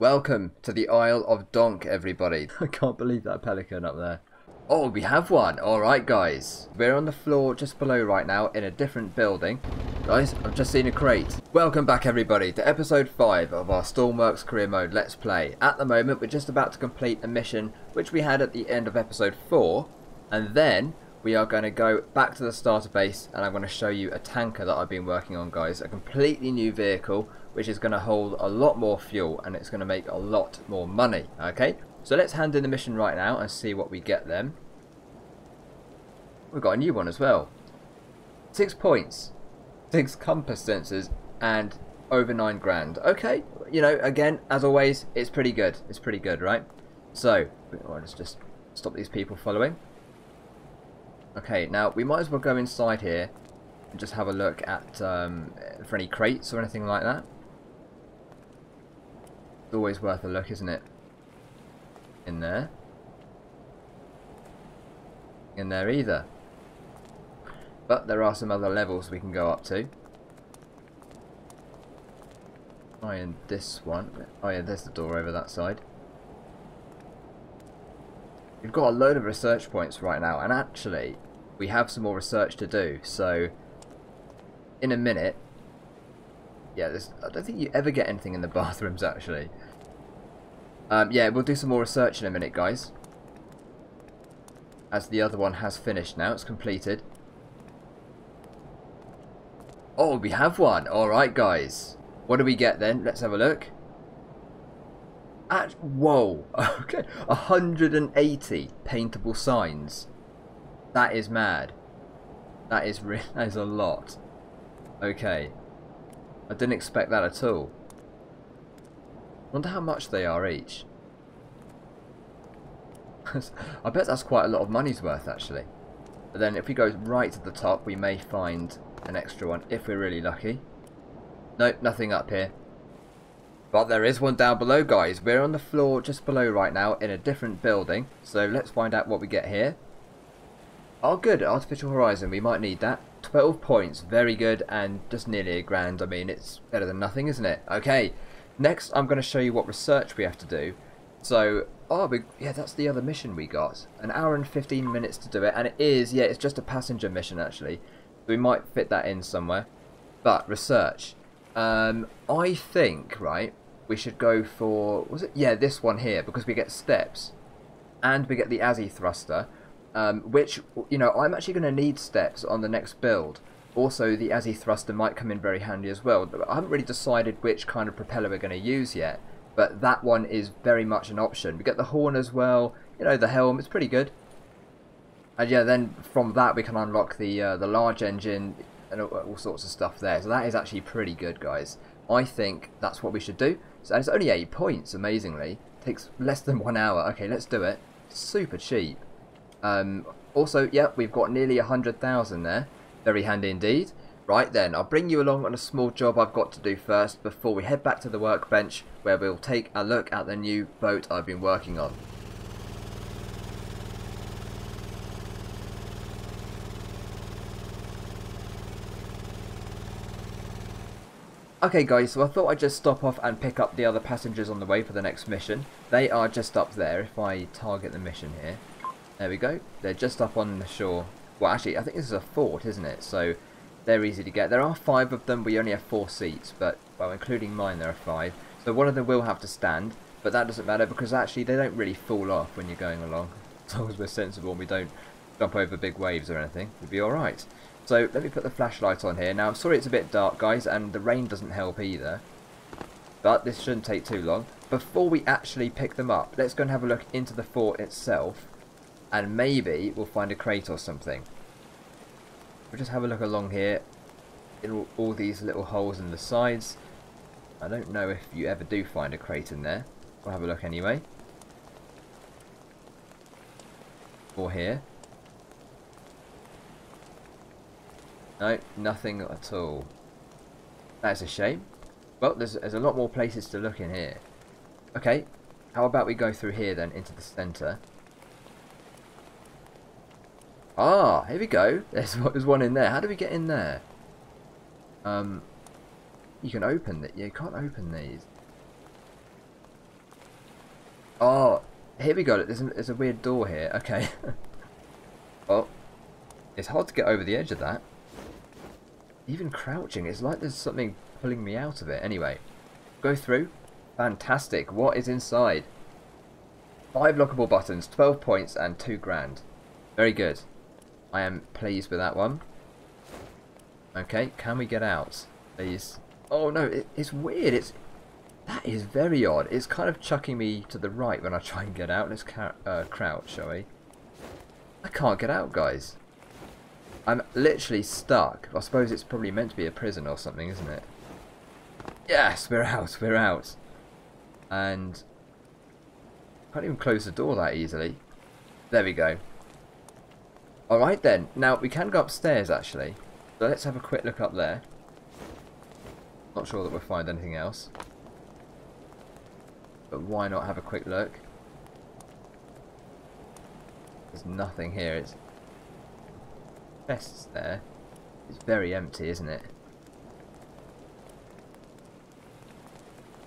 Welcome to the Isle of Donk, everybody. I can't believe that pelican up there. Oh, we have one. Alright, guys. We're on the floor just below right now in a different building. Guys, I've just seen a crate. Welcome back, everybody, to episode 5 of our Stormworks Career Mode Let's Play. At the moment, we're just about to complete a mission which we had at the end of episode 4. And then we are going to go back to the starter base and I'm going to show you a tanker that I've been working on, guys. A completely new vehicle which is going to hold a lot more fuel and it's going to make a lot more money. Okay, so let's hand in the mission right now and see what we get then. We've got a new one as well. Six points, six compass sensors, and over nine grand. Okay, you know, again, as always, it's pretty good. It's pretty good, right? So, let's just stop these people following. Okay, now we might as well go inside here and just have a look at um, for any crates or anything like that. Always worth a look, isn't it? In there. In there either. But there are some other levels we can go up to. Oh, and this one. Oh yeah, there's the door over that side. We've got a load of research points right now, and actually, we have some more research to do, so in a minute, yeah, I don't think you ever get anything in the bathrooms, actually. Um, yeah, we'll do some more research in a minute, guys. As the other one has finished now, it's completed. Oh, we have one. Alright, guys. What do we get then? Let's have a look. At, whoa. Okay. 180 paintable signs. That is mad. That is, that is a lot. Okay. I didn't expect that at all. wonder how much they are each. I bet that's quite a lot of money's worth actually. But then if we go right to the top we may find an extra one if we're really lucky. Nope, nothing up here. But there is one down below guys. We're on the floor just below right now in a different building. So let's find out what we get here. Oh good, Artificial Horizon, we might need that. 12 points, very good, and just nearly a grand. I mean, it's better than nothing, isn't it? Okay, next I'm going to show you what research we have to do. So, oh, we, yeah, that's the other mission we got. An hour and 15 minutes to do it, and it is, yeah, it's just a passenger mission, actually. We might fit that in somewhere. But, research. Um, I think, right, we should go for, was it? Yeah, this one here, because we get steps. And we get the Azzy thruster um, which, you know, I'm actually going to need steps on the next build. Also, the Azzy thruster might come in very handy as well. I haven't really decided which kind of propeller we're going to use yet, but that one is very much an option. We get the horn as well, you know, the helm, it's pretty good. And yeah, then from that we can unlock the uh, the large engine and all, sorts of stuff there. So that is actually pretty good, guys. I think that's what we should do. So it's only 8 points, amazingly. Takes less than one hour. Okay, let's do it. Super cheap. Um, also, yeah, we've got nearly 100,000 there. Very handy indeed. Right then, I'll bring you along on a small job I've got to do first before we head back to the workbench where we'll take a look at the new boat I've been working on. Okay guys, so I thought I'd just stop off and pick up the other passengers on the way for the next mission. They are just up there if I target the mission here. There we go. They're just up on the shore. Well, actually, I think this is a fort, isn't it? So they're easy to get. There are five of them. We only have four seats, but, well, including mine, there are five. So one of them will have to stand, but that doesn't matter because actually they don't really fall off when you're going along. As long as we're sensible and we don't jump over big waves or anything, we'll be alright. So let me put the flashlight on here. Now, I'm sorry it's a bit dark, guys, and the rain doesn't help either. But this shouldn't take too long. Before we actually pick them up, let's go and have a look into the fort itself and maybe we'll find a crate or something. We'll just have a look along here in all, all these little holes in the sides. I don't know if you ever do find a crate in there. We'll have a look anyway. Or here. No, nothing at all. That's a shame. Well, there's, there's a lot more places to look in here. Okay, how about we go through here then into the centre. Ah, here we go. There's, there's one in there. How do we get in there? Um, you can open. Yeah, you can't open these. Oh, here we go. There's a, there's a weird door here. Okay. well, it's hard to get over the edge of that. Even crouching, it's like there's something pulling me out of it. Anyway, go through. Fantastic. What is inside? Five lockable buttons, 12 points, and two grand. Very good. I am pleased with that one. Okay, can we get out? Please. Oh no, it, it's weird. It's That is very odd. It's kind of chucking me to the right when I try and get out. Let's uh, crouch, shall we? I can't get out, guys. I'm literally stuck. I suppose it's probably meant to be a prison or something, isn't it? Yes, we're out, we're out. And I can't even close the door that easily. There we go. Alright then, now we can go upstairs actually. So let's have a quick look up there. Not sure that we'll find anything else. But why not have a quick look? There's nothing here. It's chests there. It's very empty, isn't it?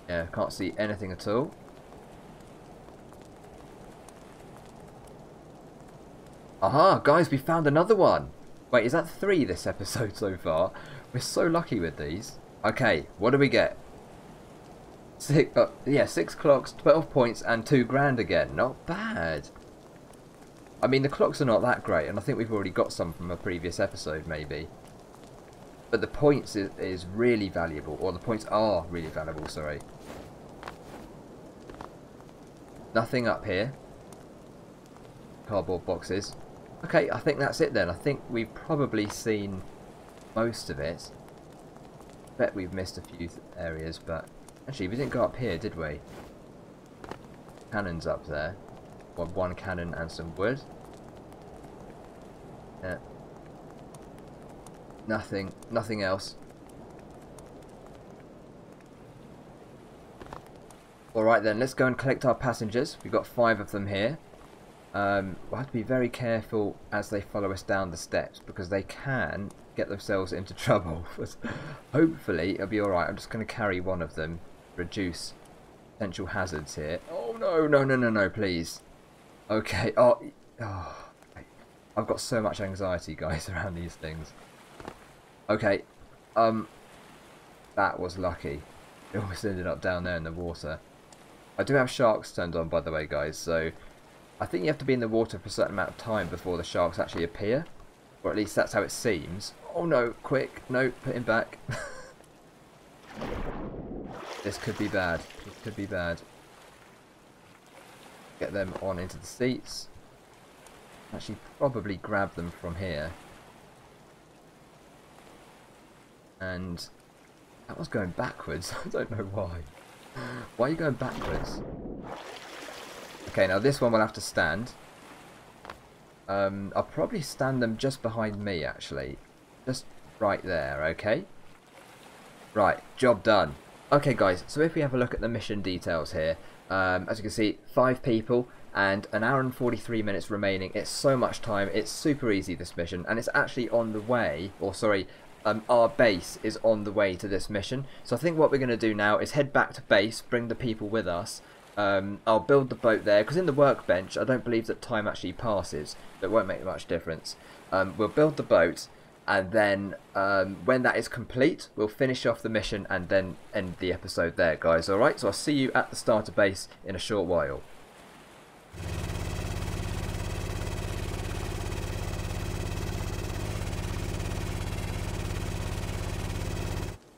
Yeah, can't see anything at all. Aha, guys, we found another one. Wait, is that three this episode so far? We're so lucky with these. Okay, what do we get? Six, uh, yeah, six clocks, 12 points, and two grand again. Not bad. I mean, the clocks are not that great, and I think we've already got some from a previous episode, maybe. But the points is, is really valuable, or the points are really valuable, sorry. Nothing up here. Cardboard boxes. Okay, I think that's it then. I think we've probably seen most of it. Bet we've missed a few areas, but actually we didn't go up here, did we? Cannons up there. Well, one cannon and some wood. Yeah. Nothing, nothing else. Alright then, let's go and collect our passengers. We've got five of them here. Um, we'll have to be very careful as they follow us down the steps because they can get themselves into trouble. Hopefully it'll be alright. I'm just going to carry one of them, reduce potential hazards here. Oh no, no, no, no, no, please. Okay, oh, oh I've got so much anxiety, guys, around these things. Okay, um, that was lucky. It almost ended up down there in the water. I do have sharks turned on, by the way, guys, so I think you have to be in the water for a certain amount of time before the sharks actually appear. Or at least that's how it seems. Oh no, quick, no, put him back. this could be bad. This could be bad. Get them on into the seats. Actually, probably grab them from here. And that was going backwards. I don't know why. Why are you going backwards? Okay, now this one will have to stand. Um, I'll probably stand them just behind me, actually. Just right there, okay? Right, job done. Okay, guys, so if we have a look at the mission details here, um, as you can see, five people and an hour and 43 minutes remaining. It's so much time. It's super easy, this mission, and it's actually on the way, or sorry, um, our base is on the way to this mission. So I think what we're going to do now is head back to base, bring the people with us, um, I'll build the boat there because in the workbench I don't believe that time actually passes. It won't make much difference. Um, we'll build the boat and then um, when that is complete we'll finish off the mission and then end the episode there guys. Alright so I'll see you at the starter base in a short while.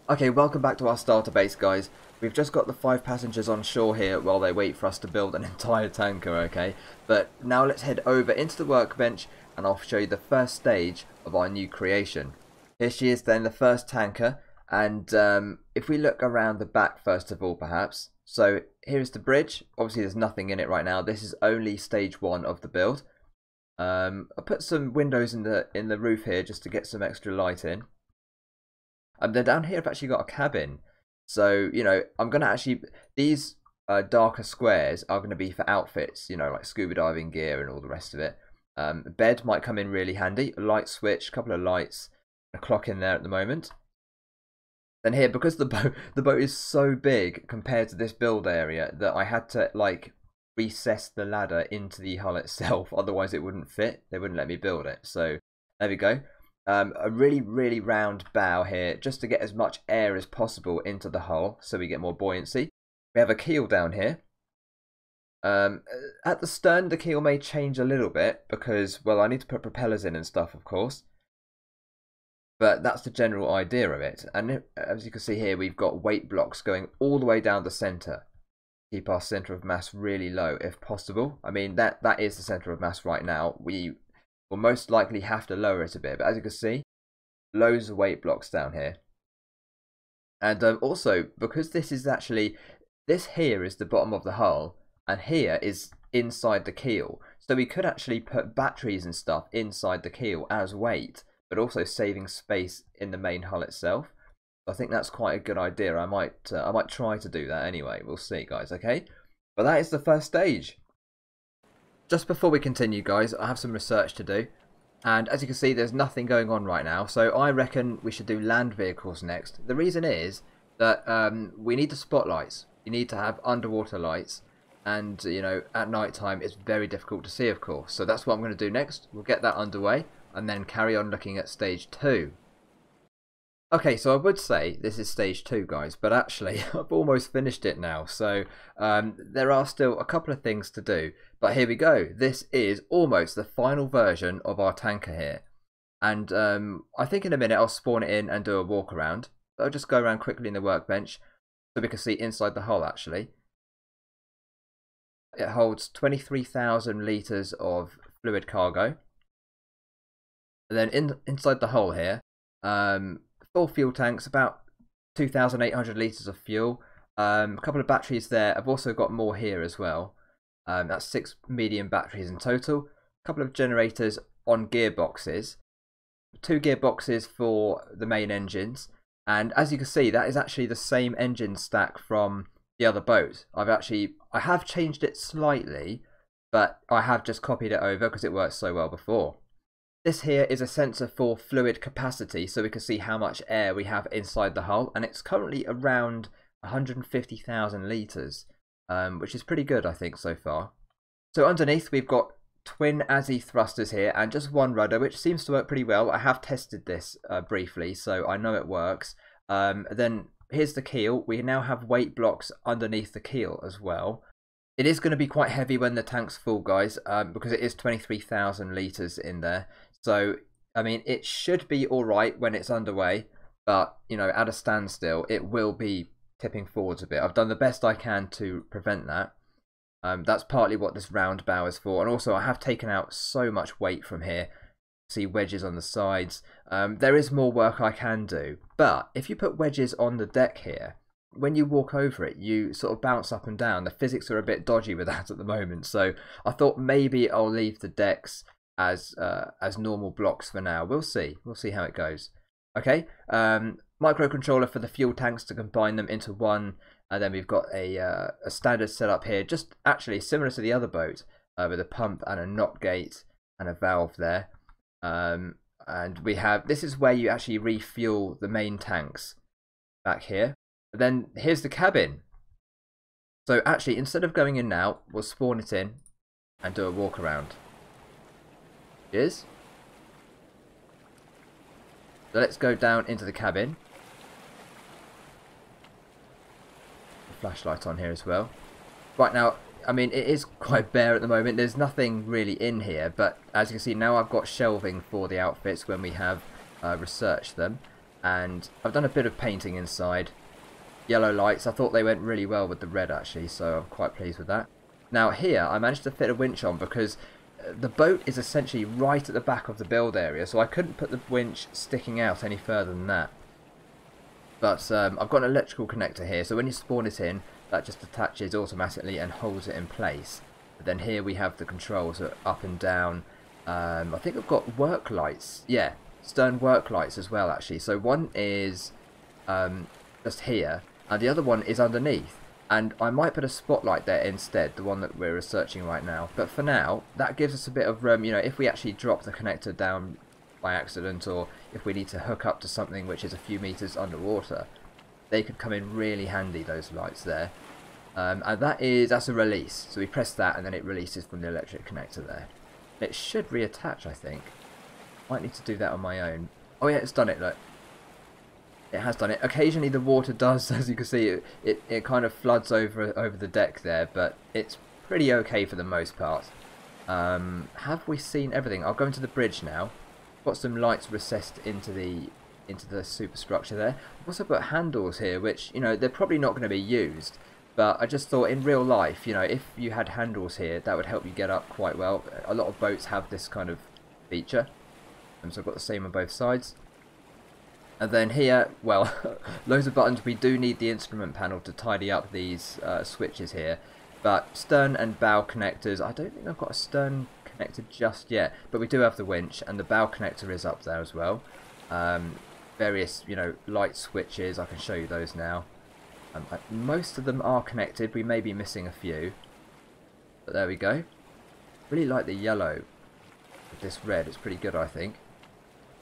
Okay, welcome back to our starter base, guys. We've just got the five passengers on shore here while they wait for us to build an entire tanker, okay? But now let's head over into the workbench and I'll show you the first stage of our new creation. Here she is then, the first tanker. And um, if we look around the back first of all, perhaps. So here's the bridge. Obviously there's nothing in it right now. This is only stage one of the build. Um, I put some windows in the in the roof here just to get some extra light in. And then down here I've actually got a cabin. So, you know, I'm going to actually, these uh, darker squares are going to be for outfits, you know, like scuba diving gear and all the rest of it. Um, bed might come in really handy. A light switch, a couple of lights, a clock in there at the moment. Then here, because the boat the boat is so big compared to this build area that I had to like recess the ladder into the hull itself, otherwise it wouldn't fit. They wouldn't let me build it. So there we go. Um, a really, really round bow here, just to get as much air as possible into the hull, so we get more buoyancy. We have a keel down here. Um, at the stern, the keel may change a little bit, because, well, I need to put propellers in and stuff, of course. But that's the general idea of it. And as you can see here, we've got weight blocks going all the way down the centre. Keep our centre of mass really low if possible. I mean, that, that is the centre of mass right now. We will most likely have to lower it a bit. But as you can see, loads of weight blocks down here. And um, also, because this is actually, this here is the bottom of the hull, and here is inside the keel. So we could actually put batteries and stuff inside the keel as weight but also saving space in the main hull itself. I think that's quite a good idea. I might uh, I might try to do that anyway. We'll see, guys. Okay, but that is the first stage. Just before we continue, guys, I have some research to do. And as you can see, there's nothing going on right now. So I reckon we should do land vehicles next. The reason is that um, we need the spotlights. You need to have underwater lights. And, you know, at night time, it's very difficult to see, of course. So that's what I'm going to do next. We'll get that underway and then carry on looking at stage 2. Okay, so I would say this is stage 2 guys, but actually I've almost finished it now, so um, there are still a couple of things to do. But here we go, this is almost the final version of our tanker here. And um, I think in a minute I'll spawn it in and do a walk around. I'll just go around quickly in the workbench so we can see inside the hull actually. It holds 23,000 litres of fluid cargo. And then in inside the hull here, um, full fuel tanks, about 2,800 litres of fuel. Um, a couple of batteries there. I've also got more here as well. Um, that's six medium batteries in total. A couple of generators on gearboxes. Two gearboxes for the main engines. And as you can see, that is actually the same engine stack from the other boat. I've actually, I have changed it slightly, but I have just copied it over because it worked so well before. This here is a sensor for fluid capacity, so we can see how much air we have inside the hull, and it's currently around 150,000 litres, um, which is pretty good, I think, so far. So underneath, we've got twin ASI thrusters here, and just one rudder, which seems to work pretty well. I have tested this uh, briefly, so I know it works. Um, then here's the keel. We now have weight blocks underneath the keel as well. It is going to be quite heavy when the tank's full, guys, um, because it is 23,000 litres in there. So, I mean, it should be all right when it's underway, but, you know, at a standstill, it will be tipping forwards a bit. I've done the best I can to prevent that. Um, that's partly what this round bow is for. And also, I have taken out so much weight from here. See wedges on the sides. Um, there is more work I can do. But if you put wedges on the deck here, when you walk over it, you sort of bounce up and down. The physics are a bit dodgy with that at the moment. So I thought maybe I'll leave the decks as uh, as normal blocks for now. We'll see. We'll see how it goes. Okay. Um, microcontroller for the fuel tanks to combine them into one, and then we've got a uh, a standard setup here, just actually similar to the other boat, uh, with a pump and a NOT gate and a valve there. Um, and we have this is where you actually refuel the main tanks back here. And then here's the cabin. So actually, instead of going in now, we'll spawn it in and do a walk around is. So let's go down into the cabin. flashlight on here as well. Right now, I mean, it is quite bare at the moment. There's nothing really in here, but as you can see, now I've got shelving for the outfits when we have uh, researched them. And I've done a bit of painting inside. Yellow lights, I thought they went really well with the red actually, so I'm quite pleased with that. Now here, I managed to fit a winch on because the boat is essentially right at the back of the build area, so I couldn't put the winch sticking out any further than that. But um, I've got an electrical connector here, so when you spawn it in, that just attaches automatically and holds it in place. But then here we have the controls up and down. Um, I think I've got work lights. Yeah, stern work lights as well, actually. So one is um, just here, and the other one is underneath and I might put a spotlight there instead, the one that we're researching right now. But for now, that gives us a bit of room, you know, if we actually drop the connector down by accident or if we need to hook up to something which is a few meters underwater, they could come in really handy, those lights there. Um, and that is that's a release. So we press that and then it releases from the electric connector there. It should reattach, I think. Might need to do that on my own. Oh yeah, it's done it, look. It has done it. Occasionally the water does, as you can see, it, it, kind of floods over over the deck there, but it's pretty okay for the most part. Um, have we seen everything? I'll go into the bridge now. Got some lights recessed into the into the superstructure there. I've also got handles here, which, you know, they're probably not going to be used. But I just thought in real life, you know, if you had handles here, that would help you get up quite well. A lot of boats have this kind of feature. And so I've got the same on both sides. And then here, well, loads of buttons. We do need the instrument panel to tidy up these uh, switches here. But stern and bow connectors, I don't think I've got a stern connector just yet. But we do have the winch, and the bow connector is up there as well. Um, various, you know, light switches, I can show you those now. Um, most of them are connected, we may be missing a few. But there we go. Really like the yellow with this red, it's pretty good I think.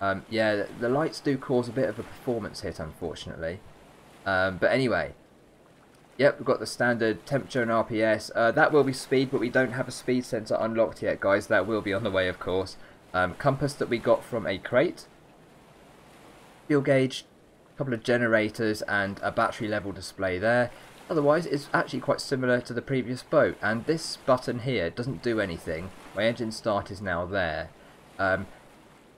Um, yeah, the lights do cause a bit of a performance hit, unfortunately. Um, but anyway, yep, we've got the standard temperature and RPS. Uh, that will be speed, but we don't have a speed sensor unlocked yet, guys. That will be on the way, of course. Um, compass that we got from a crate. Fuel gauge, a couple of generators, and a battery level display there. Otherwise, it's actually quite similar to the previous boat. And this button here doesn't do anything. My engine start is now there. Um,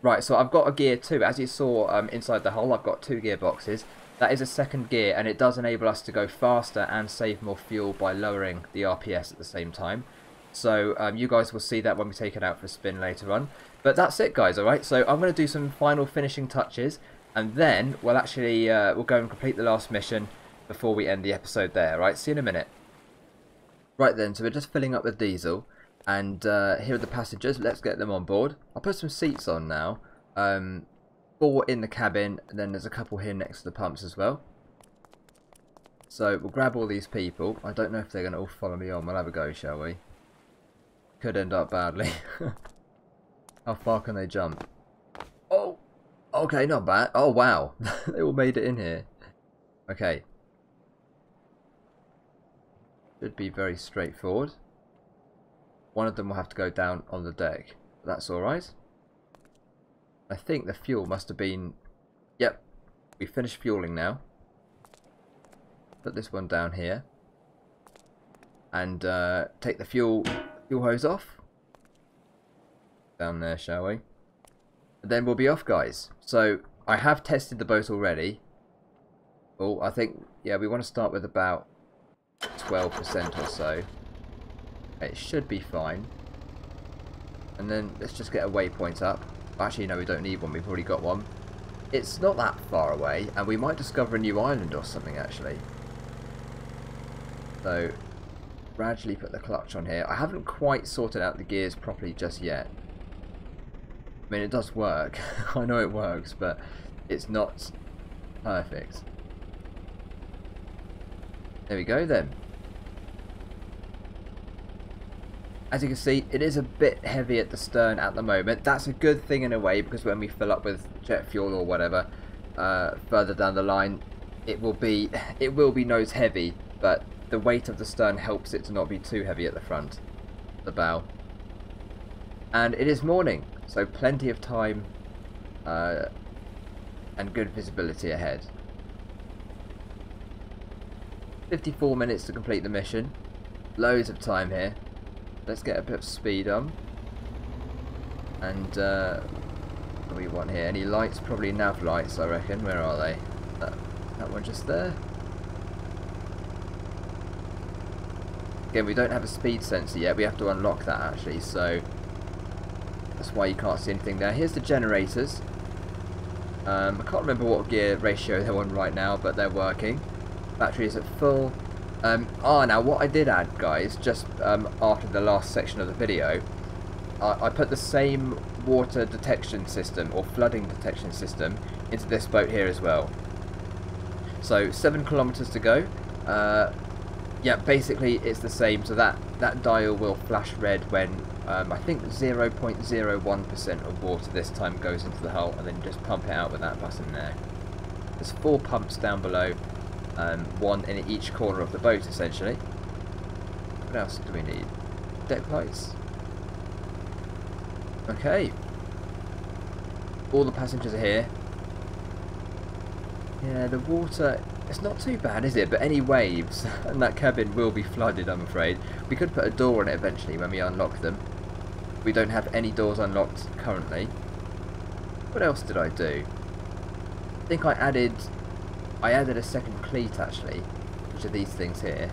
Right, so I've got a gear too. As you saw um, inside the hull, I've got two gearboxes. That is a second gear, and it does enable us to go faster and save more fuel by lowering the RPS at the same time. So um, you guys will see that when we take it out for a spin later on. But that's it, guys, alright? So I'm going to do some final finishing touches, and then we'll actually uh, we'll go and complete the last mission before we end the episode there, right? See you in a minute. Right then, so we're just filling up with diesel. And uh, here are the passengers. Let's get them on board. I'll put some seats on now. Um, four in the cabin. And then there's a couple here next to the pumps as well. So we'll grab all these people. I don't know if they're going to all follow me on. We'll have a go, shall we? Could end up badly. How far can they jump? Oh! Okay, not bad. Oh, wow. they all made it in here. Okay. Should be very straightforward. One of them will have to go down on the deck. That's alright. I think the fuel must have been... Yep, we finished fueling now. Put this one down here. And uh, take the fuel, fuel hose off. Down there, shall we? And then we'll be off, guys. So, I have tested the boat already. Oh, I think, yeah, we want to start with about 12% or so. It should be fine. And then let's just get a waypoint up. Actually, no, we don't need one. We've already got one. It's not that far away, and we might discover a new island or something, actually. So, gradually put the clutch on here. I haven't quite sorted out the gears properly just yet. I mean, it does work. I know it works, but it's not perfect. There we go, then. As you can see, it is a bit heavy at the stern at the moment. That's a good thing in a way, because when we fill up with jet fuel or whatever, uh, further down the line, it will be it will be nose heavy, but the weight of the stern helps it to not be too heavy at the front, the bow. And it is morning, so plenty of time uh, and good visibility ahead. 54 minutes to complete the mission. Loads of time here. Let's get a bit of speed on. And uh, what do we want here? Any lights? Probably nav lights, I reckon. Where are they? That, that one just there. Again, we don't have a speed sensor yet. We have to unlock that actually, so that's why you can't see anything there. Here's the generators. Um, I can't remember what gear ratio they're on right now, but they're working. Battery is at full. Um, ah, now what I did add, guys, just um, after the last section of the video, I, I put the same water detection system, or flooding detection system, into this boat here as well. So, 7 kilometers to go. Uh, yeah, basically it's the same, so that, that dial will flash red when um, I think 0.01% of water this time goes into the hull, and then just pump it out with that button there. There's four pumps down below, um, one in each corner of the boat essentially. What else do we need? Deck lights. Okay. All the passengers are here. Yeah, the water, it's not too bad, is it? But any waves, and that cabin will be flooded, I'm afraid. We could put a door on it eventually when we unlock them. We don't have any doors unlocked currently. What else did I do? I think I added, I added a second cleat actually, which are these things here.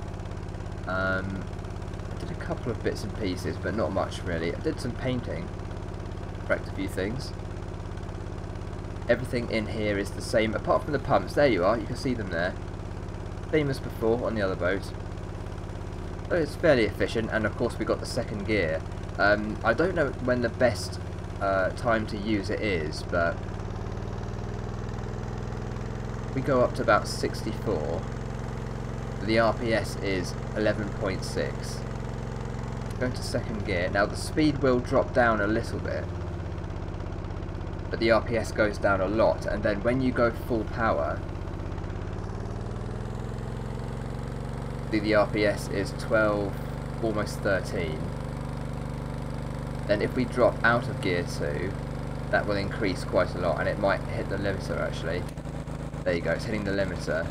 Um, I did a couple of bits and pieces, but not much really. I did some painting, correct a few things everything in here is the same, apart from the pumps. There you are, you can see them there. Same as before on the other boat. It's fairly efficient, and of course we got the second gear. Um, I don't know when the best uh, time to use it is, but we go up to about 64. The RPS is 11.6. Going to second gear. Now the speed will drop down a little bit but the RPS goes down a lot and then when you go full power the, the RPS is 12 almost 13 then if we drop out of gear 2 that will increase quite a lot and it might hit the limiter actually there you go it's hitting the limiter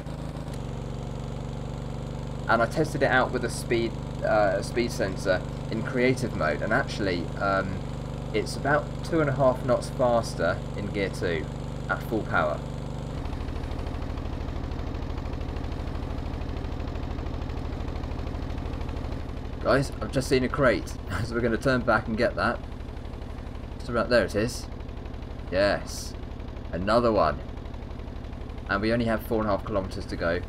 and I tested it out with a speed uh, speed sensor in creative mode and actually um, it's about two and a half knots faster in gear 2 at full power. Guys, I've just seen a crate, so we're going to turn back and get that. So right there it is. Yes, another one. And we only have four and a half kilometres to go.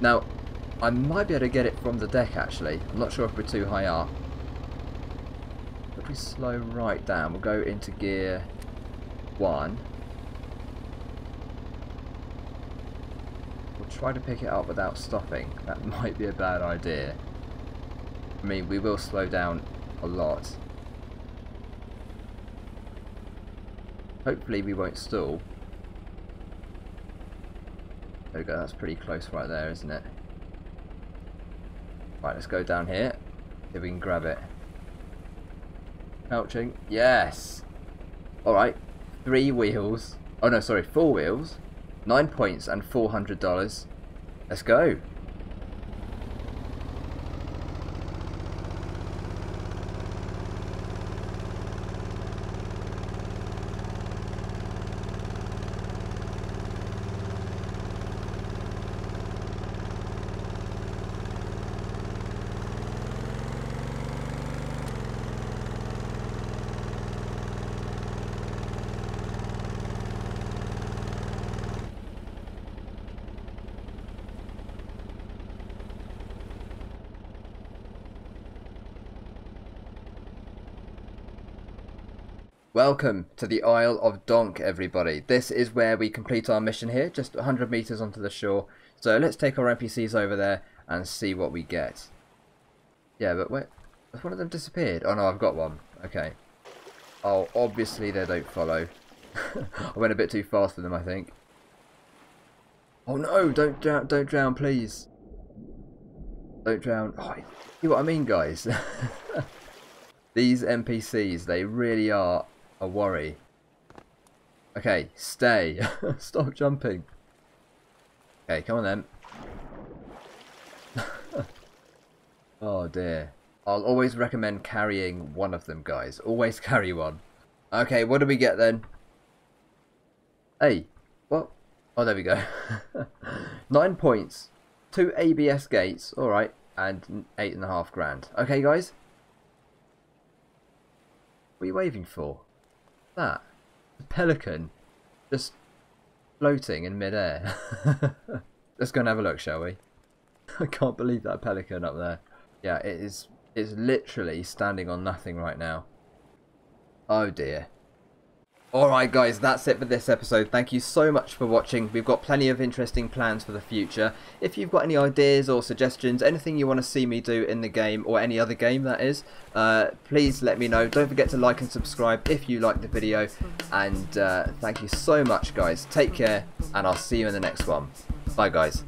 Now, I might be able to get it from the deck actually. I'm not sure if we're too high up If we slow right down, we'll go into gear 1. We'll try to pick it up without stopping. That might be a bad idea. I mean, we will slow down a lot. Hopefully we won't stall. That's pretty close right there, isn't it? Right, let's go down here. See if we can grab it. Crouching. Yes. Alright. Three wheels. Oh no, sorry, four wheels. Nine points and $400. Let's go. Welcome to the Isle of Donk, everybody. This is where we complete our mission here, just 100 metres onto the shore. So let's take our NPCs over there and see what we get. Yeah, but wait, has one of them disappeared? Oh no, I've got one. Okay. Oh, obviously they don't follow. I went a bit too fast for them, I think. Oh no, don't drown, don't drown, please. Don't drown. Oh, see what I mean, guys? These NPCs, they really are a worry. Okay, stay. Stop jumping. Okay, come on then. oh dear. I'll always recommend carrying one of them, guys. Always carry one. Okay, what do we get then? Hey, what? Oh, there we go. Nine points. Two ABS gates, alright, and eight and a half grand. Okay, guys? What are you waving for? That? A pelican just floating in midair. Let's go and have a look, shall we? I can't believe that pelican up there. Yeah, it is it's literally standing on nothing right now. Oh dear. Alright guys, that's it for this episode. Thank you so much for watching. We've got plenty of interesting plans for the future. If you've got any ideas or suggestions, anything you want to see me do in the game, or any other game that is, uh, please let me know. Don't forget to like and subscribe if you like the video. And uh, thank you so much guys. Take care, and I'll see you in the next one. Bye guys.